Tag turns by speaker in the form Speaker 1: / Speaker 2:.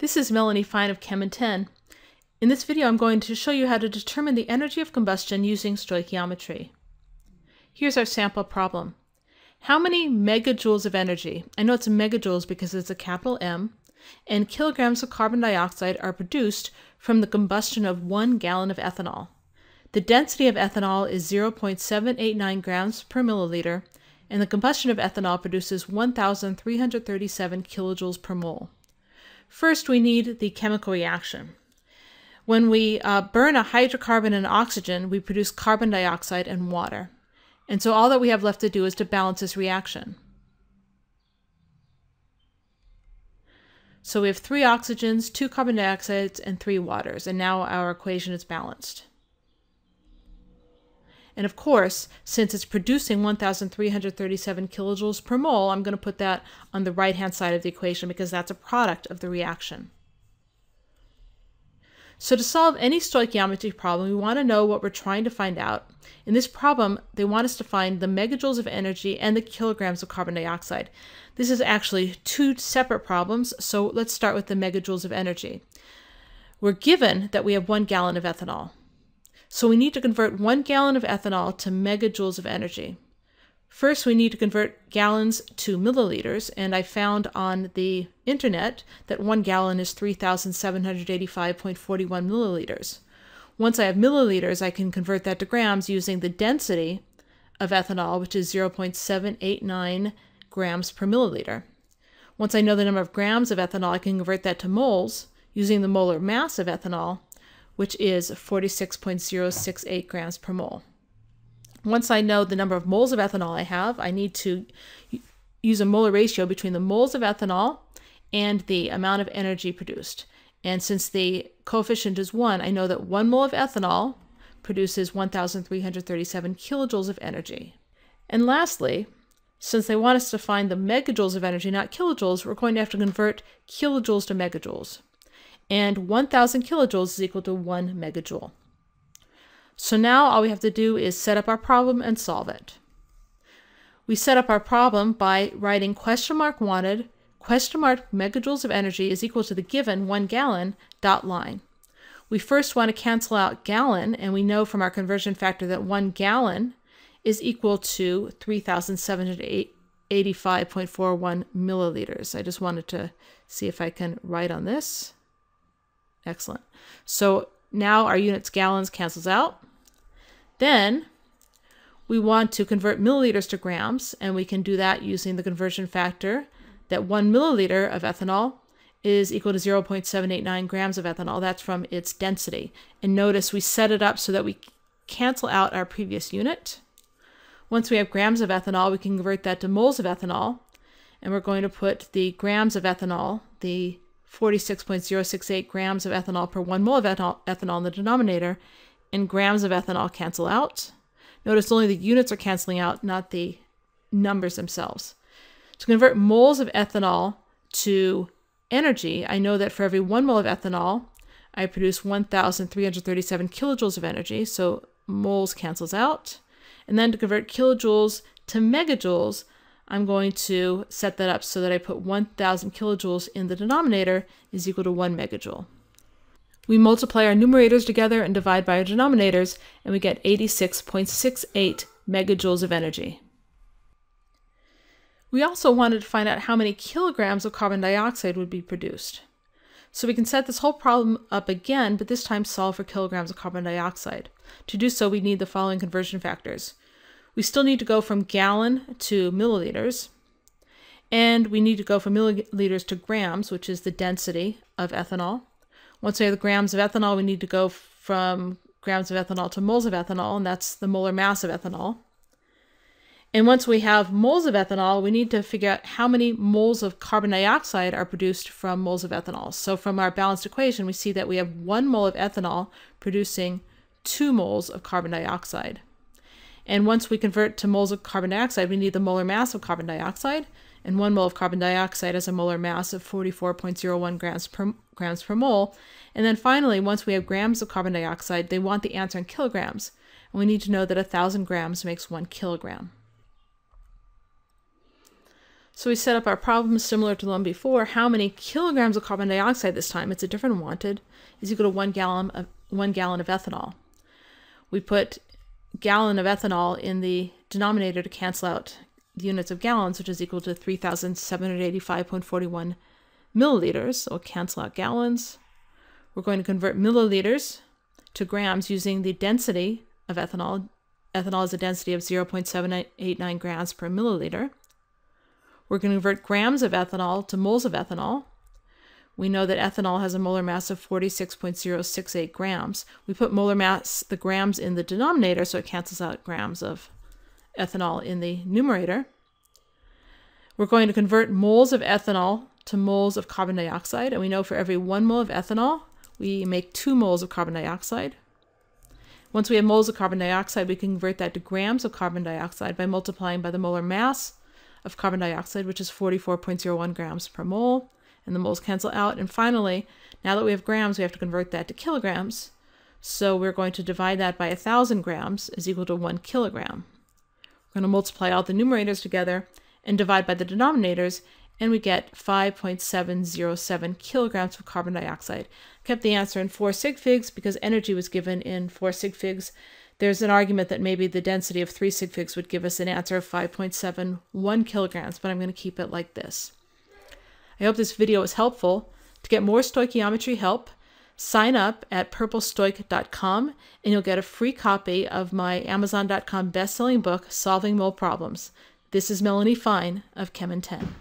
Speaker 1: This is Melanie Fine of Chem in 10. In this video I'm going to show you how to determine the energy of combustion using stoichiometry. Here's our sample problem. How many megajoules of energy, I know it's megajoules because it's a capital M, and kilograms of carbon dioxide are produced from the combustion of one gallon of ethanol. The density of ethanol is 0.789 grams per milliliter, and the combustion of ethanol produces 1,337 kilojoules per mole. First, we need the chemical reaction. When we uh, burn a hydrocarbon and oxygen, we produce carbon dioxide and water. And so all that we have left to do is to balance this reaction. So we have three oxygens, two carbon dioxides, and three waters, and now our equation is balanced. And of course, since it's producing 1,337 kilojoules per mole, I'm going to put that on the right-hand side of the equation because that's a product of the reaction. So to solve any stoichiometry problem, we want to know what we're trying to find out. In this problem, they want us to find the megajoules of energy and the kilograms of carbon dioxide. This is actually two separate problems, so let's start with the megajoules of energy. We're given that we have one gallon of ethanol. So we need to convert one gallon of ethanol to megajoules of energy. First, we need to convert gallons to milliliters, and I found on the internet that one gallon is 3,785.41 milliliters. Once I have milliliters, I can convert that to grams using the density of ethanol, which is 0.789 grams per milliliter. Once I know the number of grams of ethanol, I can convert that to moles using the molar mass of ethanol, which is 46.068 grams per mole. Once I know the number of moles of ethanol I have, I need to use a molar ratio between the moles of ethanol and the amount of energy produced. And since the coefficient is 1, I know that 1 mole of ethanol produces 1,337 kilojoules of energy. And lastly, since they want us to find the megajoules of energy, not kilojoules, we're going to have to convert kilojoules to megajoules and 1000 kilojoules is equal to 1 megajoule. So now all we have to do is set up our problem and solve it. We set up our problem by writing question mark wanted, question mark megajoules of energy is equal to the given 1 gallon dot line. We first want to cancel out gallon, and we know from our conversion factor that 1 gallon is equal to 3,785.41 milliliters. I just wanted to see if I can write on this. Excellent. So now our units gallons cancels out. Then we want to convert milliliters to grams, and we can do that using the conversion factor that one milliliter of ethanol is equal to 0.789 grams of ethanol. That's from its density. And notice we set it up so that we cancel out our previous unit. Once we have grams of ethanol, we can convert that to moles of ethanol. And we're going to put the grams of ethanol, the 46.068 grams of ethanol per one mole of ethanol, ethanol in the denominator, and grams of ethanol cancel out. Notice only the units are canceling out, not the numbers themselves. To convert moles of ethanol to energy, I know that for every one mole of ethanol, I produce 1,337 kilojoules of energy, so moles cancels out. And then to convert kilojoules to megajoules, I'm going to set that up so that I put 1000 kilojoules in the denominator is equal to 1 megajoule. We multiply our numerators together and divide by our denominators, and we get 86.68 megajoules of energy. We also wanted to find out how many kilograms of carbon dioxide would be produced. So we can set this whole problem up again, but this time solve for kilograms of carbon dioxide. To do so, we need the following conversion factors. We still need to go from gallon to milliliters. And we need to go from milliliters to grams, which is the density of ethanol. Once we have the grams of ethanol, we need to go from grams of ethanol to moles of ethanol, and that's the molar mass of ethanol. And once we have moles of ethanol, we need to figure out how many moles of carbon dioxide are produced from moles of ethanol. So from our balanced equation, we see that we have one mole of ethanol producing two moles of carbon dioxide. And once we convert to moles of carbon dioxide, we need the molar mass of carbon dioxide. And one mole of carbon dioxide has a molar mass of 44.01 grams per, grams per mole. And then finally, once we have grams of carbon dioxide, they want the answer in kilograms. And we need to know that 1,000 grams makes one kilogram. So we set up our problem similar to the one before. How many kilograms of carbon dioxide this time? It's a different wanted is equal to one gallon of one gallon of ethanol. We put gallon of ethanol in the denominator to cancel out the units of gallons, which is equal to 3,785.41 milliliters. So we'll cancel out gallons. We're going to convert milliliters to grams using the density of ethanol. Ethanol is a density of 0.789 grams per milliliter. We're going to convert grams of ethanol to moles of ethanol. We know that ethanol has a molar mass of 46.068 grams. We put molar mass, the grams, in the denominator, so it cancels out grams of ethanol in the numerator. We're going to convert moles of ethanol to moles of carbon dioxide, and we know for every one mole of ethanol, we make two moles of carbon dioxide. Once we have moles of carbon dioxide, we can convert that to grams of carbon dioxide by multiplying by the molar mass of carbon dioxide, which is 44.01 grams per mole, and the moles cancel out. And finally, now that we have grams, we have to convert that to kilograms. So we're going to divide that by 1,000 grams is equal to 1 kilogram. We're going to multiply all the numerators together and divide by the denominators, and we get 5.707 kilograms of carbon dioxide. Kept the answer in 4 sig figs because energy was given in 4 sig figs. There's an argument that maybe the density of 3 sig figs would give us an answer of 5.71 kilograms, but I'm going to keep it like this. I hope this video was helpful. To get more stoichiometry help, sign up at purplestoic.com and you'll get a free copy of my Amazon.com best-selling book, Solving Mole Problems. This is Melanie Fine of Chem in 10.